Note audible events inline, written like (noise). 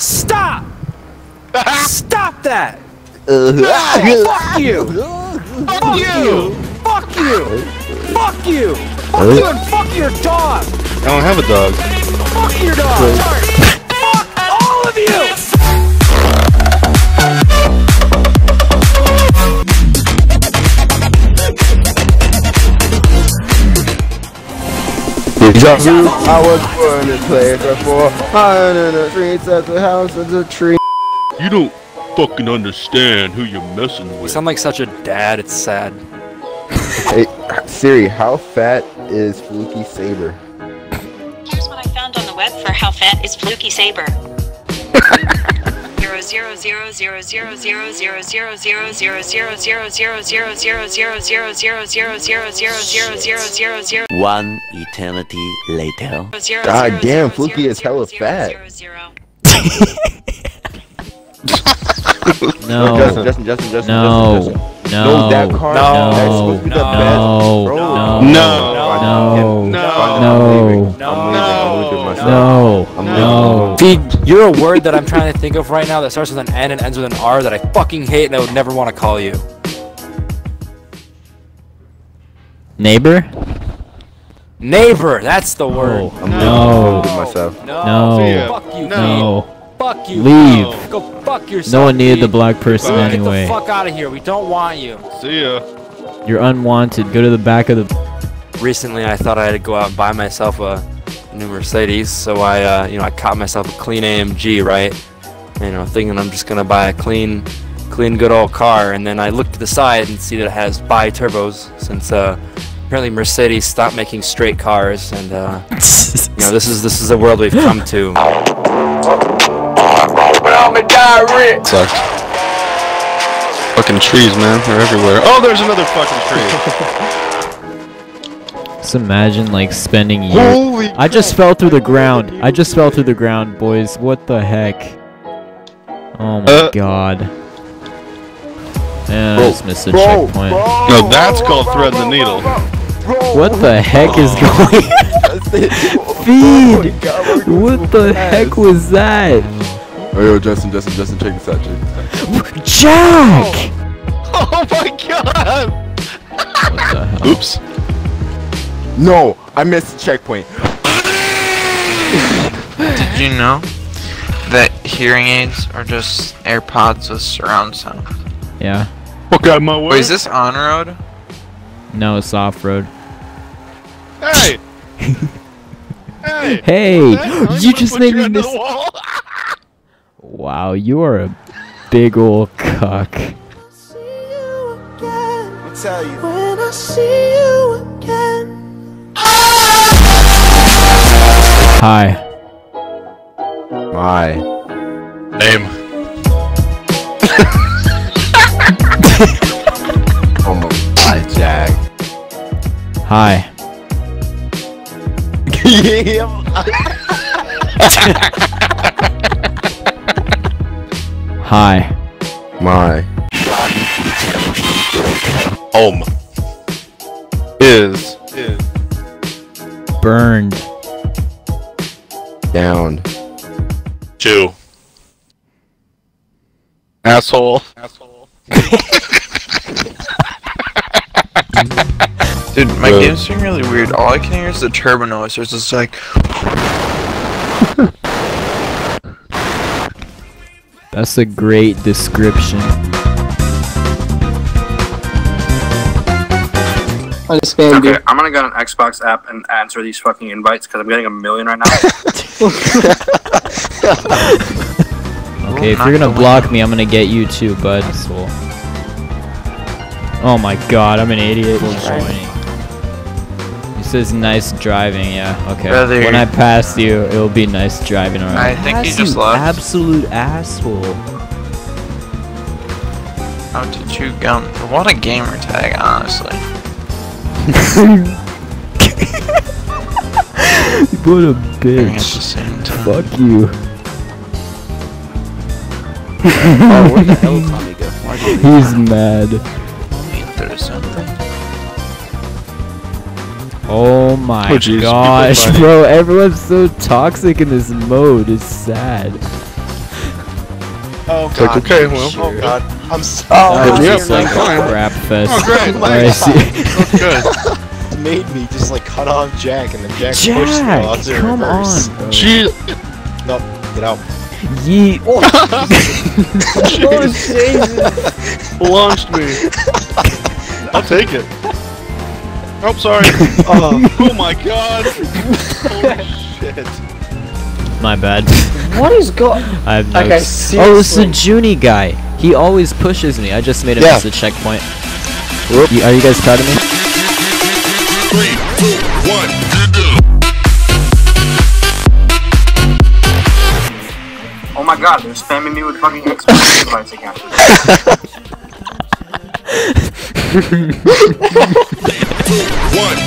Stop! Stop that! Uh, Fuck you! Fuck you! Fuck you! Fuck you! Fuck you and fuck your dog! I don't have a dog. Fuck your dog! Fuck all of you! I was born to play before. I in the streets of the house of the tree. You don't fucking understand who you're messing with. You sound like such a dad, it's sad. Hey, Siri, how fat is Fluky Saber? Here's what I found on the web for how fat is Fluky Saber. One eternity later. God damn, Fluky is hella fat. No. Justin, Justin, Justin, Justin, No. Justin, Justin. No. No, that car, No. that's supposed to be the No. best. Bro, No. No. No. No. No. Leaving myself. No. I'm No. Feed, (laughs) you're a word that I'm trying to think of right now that starts with an N and ends with an R that I fucking hate and I would never want to call you. Neighbor? Neighbor, that's the word. Oh, I'm no. leaving myself. No. No. Fuck you. No. Feed. Fuck you. Leave. Feed. Go fuck yourself. No one needed the black person Bye. Get the fuck out of here. We don't want you. See ya. You're unwanted. Go to the back of the. Recently, I thought I had to go out and buy myself a new Mercedes, so I, uh, you know, I caught myself a clean AMG, right? You know, thinking I'm just gonna buy a clean, clean, good old car, and then I look to the side and see that it has bi-turbos, since uh, apparently Mercedes stopped making straight cars, and uh, you know, this is this is the world we've come to. Sucked. Fucking trees, man. They're everywhere. Oh, there's another fucking tree. (laughs) Just imagine like spending years. Holy I just fell through the ground. I just fell through the ground, boys. What the heck? Oh my Uh. god. Yeah, I just missed a bro, checkpoint. bro, No, that's bro, called bro, thread bro, the needle. bro, bro, What the heck is (laughs) going (laughs) Feed! Oh God, What the heck was that? Oh, yo, Justin, Justin, Justin, check this out, check this out. Jack! (laughs) Oh my god! What the hell? Oops. No, I missed the checkpoint. Did you know that hearing aids are just AirPods with surround sound? Yeah. Fuck out of my way. Wait, is this on road? No, it's off road. Hey! (laughs) hey! Hey! Huh? You just made your me miss. (laughs) Wow, you are a big ol' cuck. tell you. When I see you Hi. My. Name. (laughs) Oh my God, Jack. Hi. (laughs) Hi. My. Home. Is. Is. Burned. Down. Two. Asshole. Asshole. (laughs) Dude, my Bro. game's doing really weird. All I can hear is the turbo noise. There's just like. That's a great description. I just spammed Okay, you. I'm gonna go on Xbox app and answer these fucking invites because I'm getting a million right now. (laughs) Okay, if you're gonna block me, I'm gonna get you too, bud. Oh my god, I'm an idiot. Joining. He says nice driving, yeah, okay. Brother. When I pass you, it'll be nice driving around. I think he Pass just you left. Absolute asshole. How to chew gum. What a gamer tag, honestly. (laughs) what a Doing at the bitch. Fuck you. Oh, where the hell Tommy go? You? He's mad. Only through something. Oh my Oh, people gosh, bro, everyone's so toxic in this mode. It's sad. Oh Click god. okay, well. Oh god. I'm so oh, That was Yep, just like fine. crap fest. Oh, great. (laughs) I see. Good. (laughs) made me just like cut off Jack and then Jack, pushed me Jack, while I was in come reverse. on. She. Nope, get out. Yeet. Oh. (laughs) launched me. I'll take it. Oh, sorry. Oh, Oh my god. Holy shit. My bad. What is going? I have no. Okay, s- oh, it's the seriously. Junie guy. He always pushes me. I just made him Yeah. as a checkpoint. You- are you guys proud of me? Three, two, one. Oh my god, they're spamming me with fucking explosive invites again. (laughs) (laughs) (laughs) One.